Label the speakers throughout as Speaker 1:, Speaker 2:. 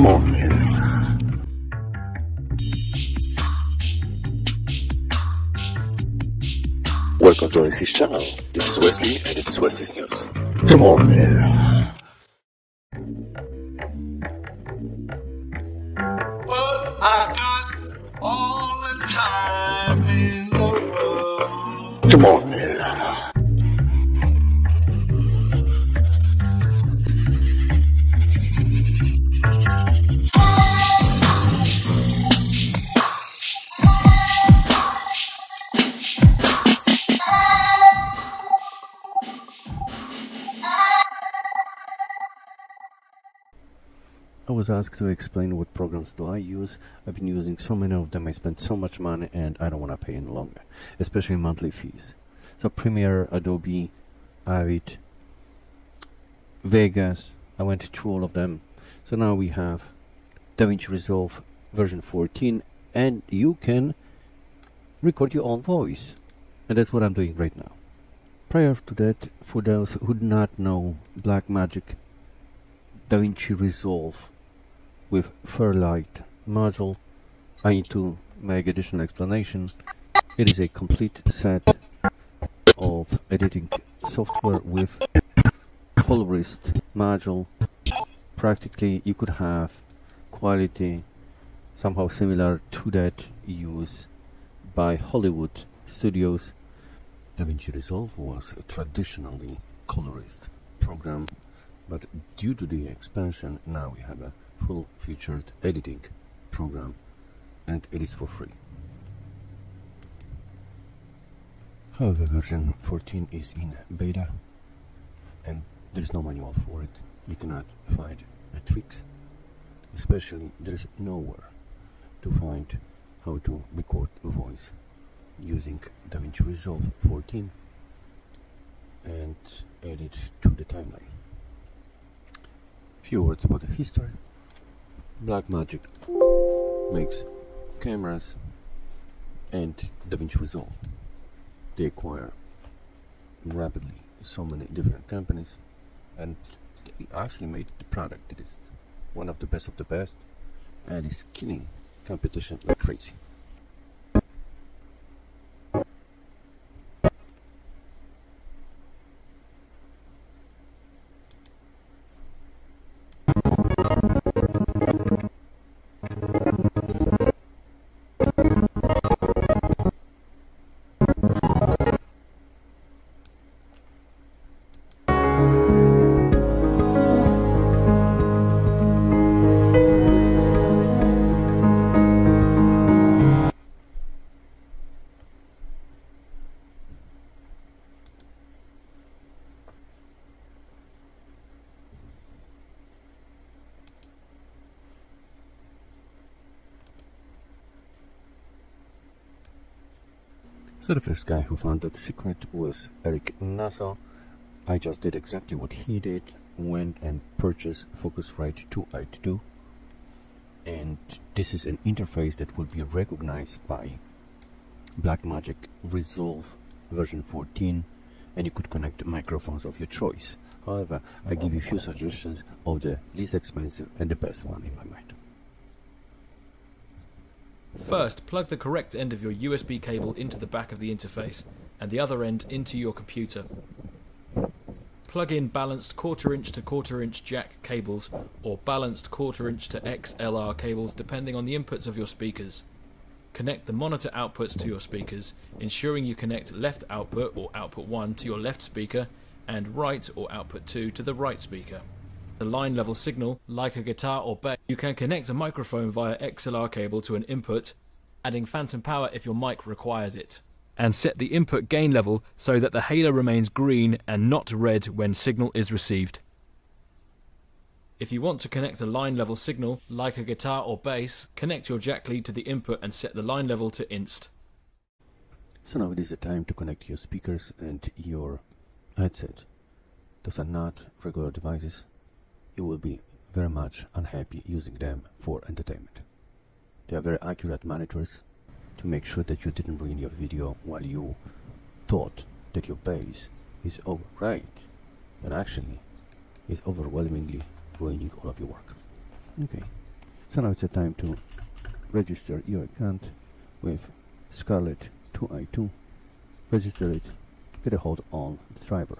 Speaker 1: Come on, man.
Speaker 2: Welcome to Wesley's channel. This is Wesley and it is Wesley's News.
Speaker 1: Come on, man.
Speaker 3: I got all the time in the world.
Speaker 1: Come on, man.
Speaker 2: I was asked to explain what programs do I use. I've been using so many of them, I spent so much money and I don't want to pay any longer, especially monthly fees. So Premiere, Adobe, Avid, Vegas, I went through all of them. So now we have DaVinci Resolve version 14 and you can record your own voice. And that's what I'm doing right now. Prior to that, for those who do not know Blackmagic DaVinci Resolve with Fairlight module. I need to make additional explanation. It is a complete set of editing software with colorist module. Practically you could have quality somehow similar to that used by Hollywood studios. DaVinci Resolve was a traditionally colorist program but due to the expansion now we have a full featured editing program and it is for free. However version 14 is in beta and there is no manual for it. You cannot find uh, tricks especially there is nowhere to find how to record a voice using DaVinci Resolve 14 and add it to the timeline few words about the history. Blackmagic makes cameras and DaVinci Resolve. They acquire rapidly so many different companies and they actually made the product that is one of the best of the best and is killing competition like crazy. The first guy who found that secret was Eric Naso. I just did exactly what he did, went and purchased Focusrite 2i2 and this is an interface that will be recognized by Blackmagic Resolve version 14 and you could connect microphones of your choice. However, I give you a few suggestions of the least expensive and the best one in my mind.
Speaker 4: First, plug the correct end of your USB cable into the back of the interface and the other end into your computer. Plug in balanced quarter inch to quarter inch jack cables or balanced quarter inch to XLR cables depending on the inputs of your speakers. Connect the monitor outputs to your speakers, ensuring you connect left output or output 1 to your left speaker and right or output 2 to the right speaker the line level signal, like a guitar or bass, you can connect a microphone via XLR cable to an input, adding phantom power if your mic requires it. And set the input gain level so that the halo remains green and not red when signal is received. If you want to connect a line level signal, like a guitar or bass, connect your jack lead to the input and set the line level to inst.
Speaker 2: So now it is the time to connect your speakers and your headset. Those are not regular devices you will be very much unhappy using them for entertainment. They are very accurate monitors to make sure that you didn't ruin your video while you thought that your bass is right and actually is overwhelmingly ruining all of your work. Okay, So now it's the time to register your account with Scarlett 2i2. Register it, get a hold on the driver.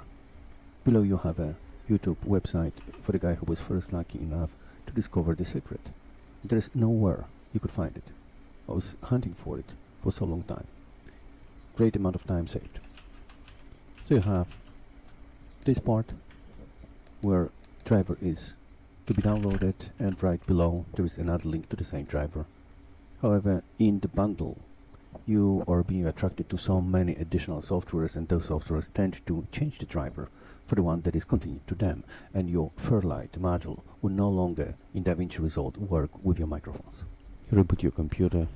Speaker 2: Below you have a YouTube website for the guy who was first lucky enough to discover the secret. There is nowhere you could find it. I was hunting for it for so long time. Great amount of time saved. So you have this part where driver is to be downloaded and right below there is another link to the same driver. However, in the bundle you are being attracted to so many additional softwares and those softwares tend to change the driver for the one that is convenient to them and your Fairlight module will no longer in DaVinci Resolve work with your microphones. Reboot your computer,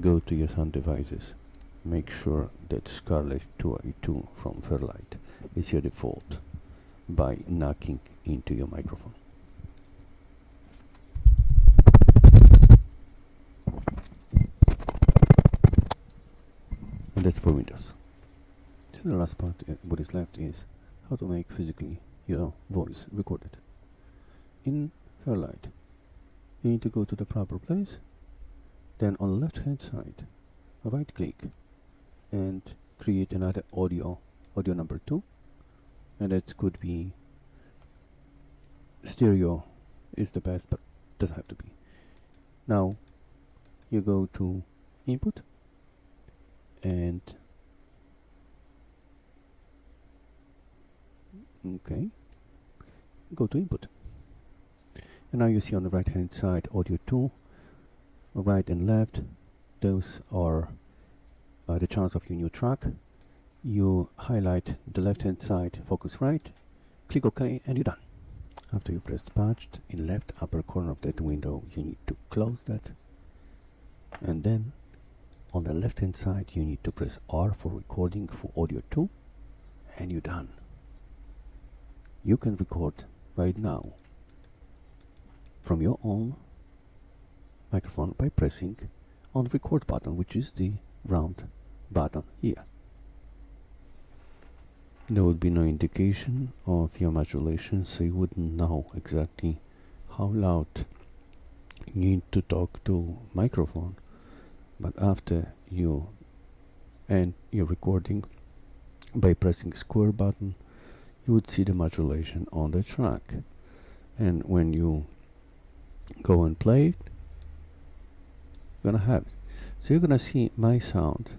Speaker 2: go to your sound devices, make sure that Scarlett 2i2 from Fairlight is your default by knocking into your microphone. And that's for Windows. So the last part, uh, what is left is how to make physically your voice recorded. In Fairlight, need to go to the proper place, then on the left hand side, right click and create another audio, audio number 2 and that could be stereo is the best but doesn't have to be. Now you go to input and okay go to input and now you see on the right hand side audio 2 right and left those are uh, the channels of your new track. You highlight the left hand side focus right click OK and you're done. After you press patched in left upper corner of that window you need to close that. And then on the left hand side you need to press R for recording for audio 2 and you're done. You can record right now from your own microphone by pressing on the record button which is the round button here. There would be no indication of your modulation so you wouldn't know exactly how loud you need to talk to microphone. But after you end your recording by pressing square button you would see the modulation on the track. And when you go and play. It you're gonna have it so you're gonna see my sound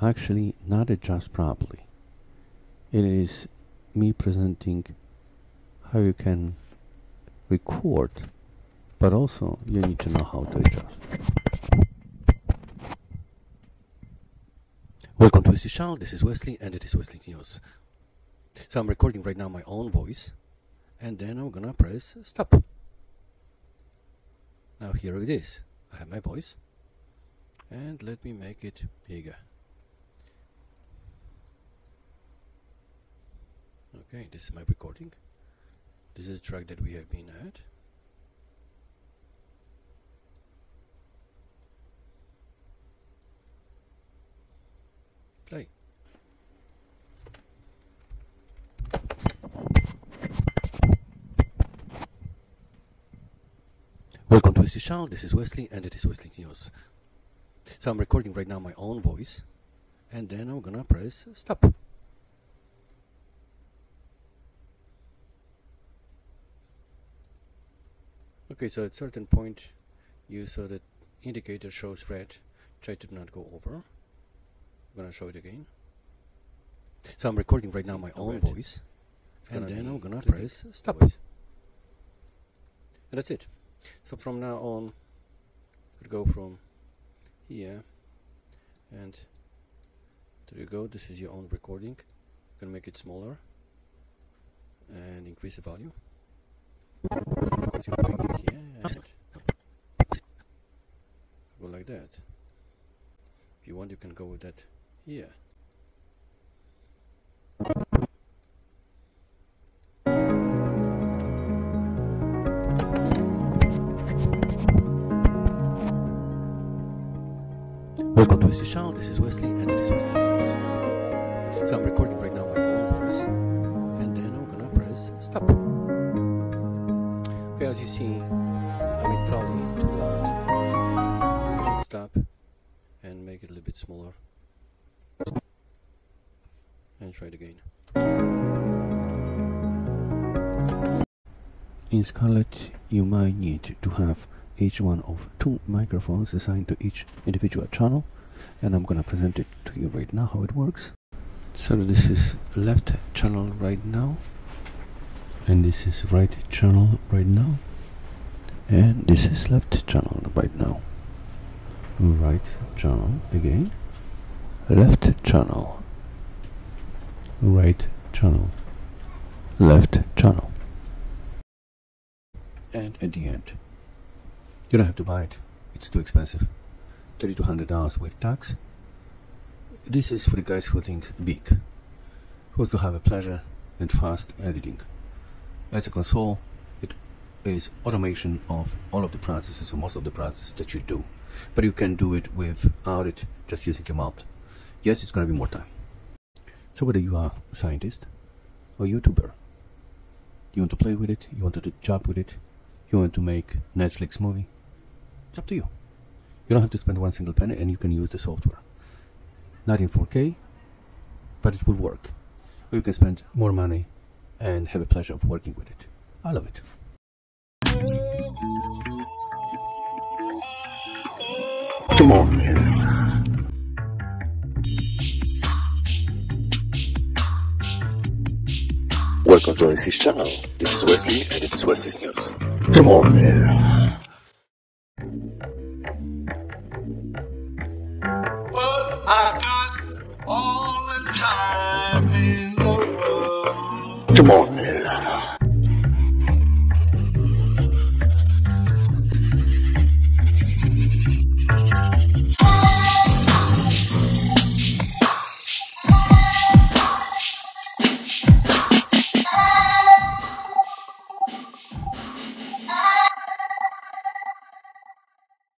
Speaker 2: actually not adjust properly. It is me presenting how you can record but also you need to know how to adjust. Welcome to Wesley's channel. This is Wesley and it is Wesley's news. So I'm recording right now my own voice and then I'm gonna press stop now here it is I have my voice and let me make it bigger Okay, this is my recording. This is the track that we have been at. Play. Welcome to Wesley's channel. This is Wesley and it is Wesley's News. So I'm recording right now my own voice and then I'm gonna press stop. Okay, so at certain point you saw that indicator shows red. Try to not go over. I'm gonna show it again. So I'm recording right now my own
Speaker 4: red.
Speaker 2: voice. And then I'm gonna press stop.
Speaker 4: voice.
Speaker 2: And that's it. So from now on, could go from here and there you go. This is your own recording. You can make it smaller and increase the volume. Of you can bring it here and go like that. If you want, you can go with that here. Wesley's channel. This is Wesley, and it is Wesley News. So I'm recording right now my own voice, and then I'm gonna press stop. Okay, as you see, I mean, probably too loud. I should stop and make it a little bit smaller. And try it again. In Scarlett, you might need to have each one of two microphones assigned to each individual channel and I'm gonna present it to you right now how it works. So this is left channel right now. And this is right channel right now. And this is left channel right now. Right channel again. Left channel. Right channel. Left channel. And at the end. You don't have to buy it. It's too expensive 3200 dollars with tax. This is for the guys who think big who to have a pleasure and fast editing. As a console it is automation of all of the processes or most of the processes that you do. But you can do it without it just using your mouth. Yes it's going to be more time. So whether you are a scientist or youtuber you want to play with it you want to do job with it you want to make netflix movie it's up to you you don't have to spend one single penny and you can use the software not in 4k but it will work or you can spend more money and have a pleasure of working with it. I love it.
Speaker 1: Come on, man.
Speaker 2: Welcome to Wesley's channel. This is Wesley and this is Wesley's News.
Speaker 1: Come on, man.
Speaker 3: Got